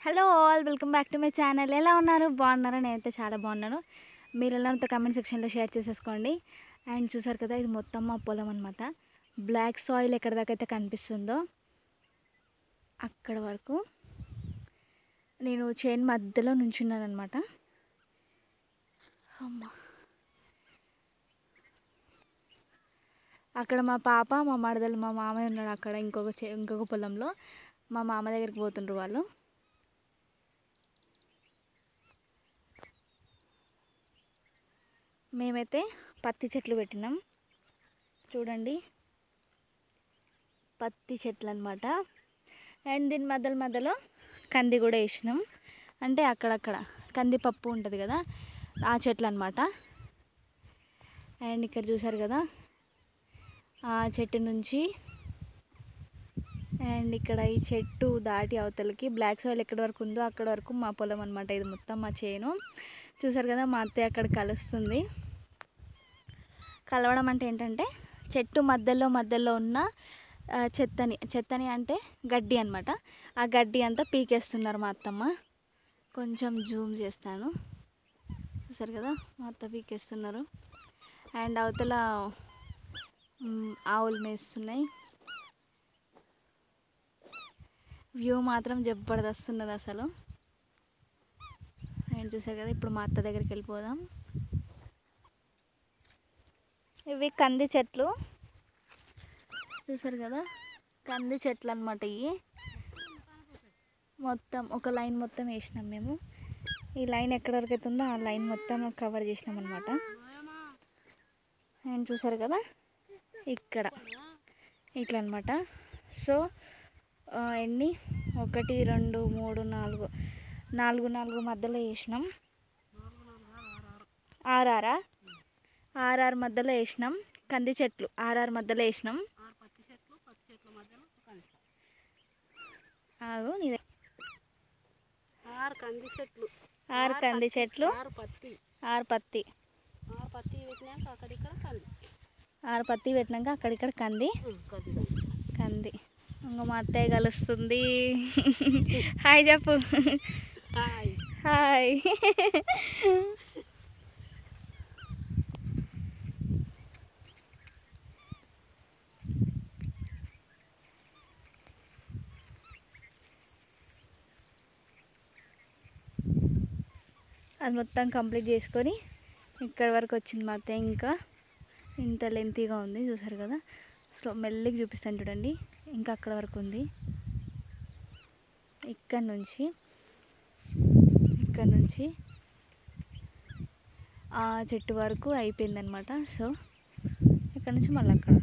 Hello all welcome back to my channel. ఎలా ఉన్నారు? బాగున్నారా? నేనైతే చాలా బాగున్నాను. మీరు ఎలా ఉంటే కమెంట్ సెక్షన్లో షేర్ చేసేసుకోండి. అండ్ చూసారు కదా ఇది మొత్తం మా పొలం అనమాట బ్లాక్ సాయిల్ ఎక్కడ దాకా అయితే కనిపిస్తుందో అక్కడ వరకు నేను చైన్ మధ్యలో నుంచున్నాను అనమాట అమ్మా. అక్కడ మా పాప మా మడదలు మా మామయ్య ఉన్నాడు అక్కడ ఇంకొక చే- ఇంకొక పొలంలో. మా మామ దగ్గరికి పోతుండ్రు వాళ్ళు. మేమైతే పత్తి చెట్లు పెట్టినాం. చూడండి. పత్తి చెట్లు అనమాట అండ్ దీని మధ్యలో మధ్యలో కంది కూడా వేసినాం. అంటే అక్కడక్కడ కందిపప్పు ఉంటుంది కదా ఆ చెట్లు అనమాట అండ్ ఇక్కడ చూసారు కదా ఆ చెట్టు నుంచి అండ్ ఇక్కడ ఈ చెట్టు దాటి అవతలకి బ్లాక్ సాయిల్ ఎక్కడి వరకు ఉందో అక్కడ వరకు మా పొలం అనమాట ఇది మొత్తం మా చేను. చూసారు కదా మా అత్తయ్య అక్కడ కలుస్తుంది. కలవడం అంటే ఏంటంటే చెట్టు మధ్యలో మధ్యలో ఉన్న చెత్తని చెత్తని అంటే గడ్డి అనమాట ఆ గడ్డి అంతా పీకేస్తున్నారు మా అత్తమ్మ. కొంచెం జూమ్ చేస్తాను. చూసారు కదా మా అత్త పీకేస్తున్నారు. అండ్ అవతల ఆవులు మేస్తున్నాయి. వ్యూ మాత్రం జబర్దస్తున్నది అసలు. అండ్ చూసారు కదా ఇప్పుడు మా అత్త దగ్గరికి వెళ్ళిపోదాం. ఇవి కంది చెట్లు. చూసారు కదా కంది చెట్లు అనమాట ఇవి. మొత్తం ఒక లైన్ మొత్తం వేసినాం మేము. ఈ లైన్ ఎక్కడ వరకు అవుతుందో ఆ లైన్ మొత్తం కవర్ చేసినాం అనమాట అండ్ చూసారు కదా ఇక్కడ. ఇట్లా అనమాట సో ఎన్ని? ఒకటి రెండు మూడు నాలుగు. నాలుగు నాలుగు మధ్యలో వేసినాం. ఆరారా? ఆర్ఆర్ మధ్యలో వేసినాం. కంది చెట్లు. ఆర్ఆర్ మధ్యలో వేసినాం. ఆగు. ఆరు కంది చెట్లు. ఆరు కంది చెట్లు. ఆరు పత్తి. ఆరు పత్తి. ఆరు పత్తి పెట్టినాక అక్కడిక్కడ కంది. ఆరు పత్తి పెట్టినాక అక్కడిక్కడ కంది. ఇంక మా అత్తయ్య కలుస్తుంది. హాయ్ చెప్పు. హాయ్. అది మొత్తం కంప్లీట్ చేసుకొని ఇక్కడ వరకు వచ్చింది మా అత్తయ్య ఇంకా. ఇంత లెంతీగా ఉంది చూసారు కదా? స్లో మెల్లిగా చూపిస్తాను చూడండి. ఇంకా అక్కడ వరకు ఉంది. ఇక్కడ నుంచి ఇక్కడ నుంచి ఆ చెట్టు వరకు అయిపోయిందనమాట సో ఇక్కడ నుంచి మళ్ళీ అక్కడ.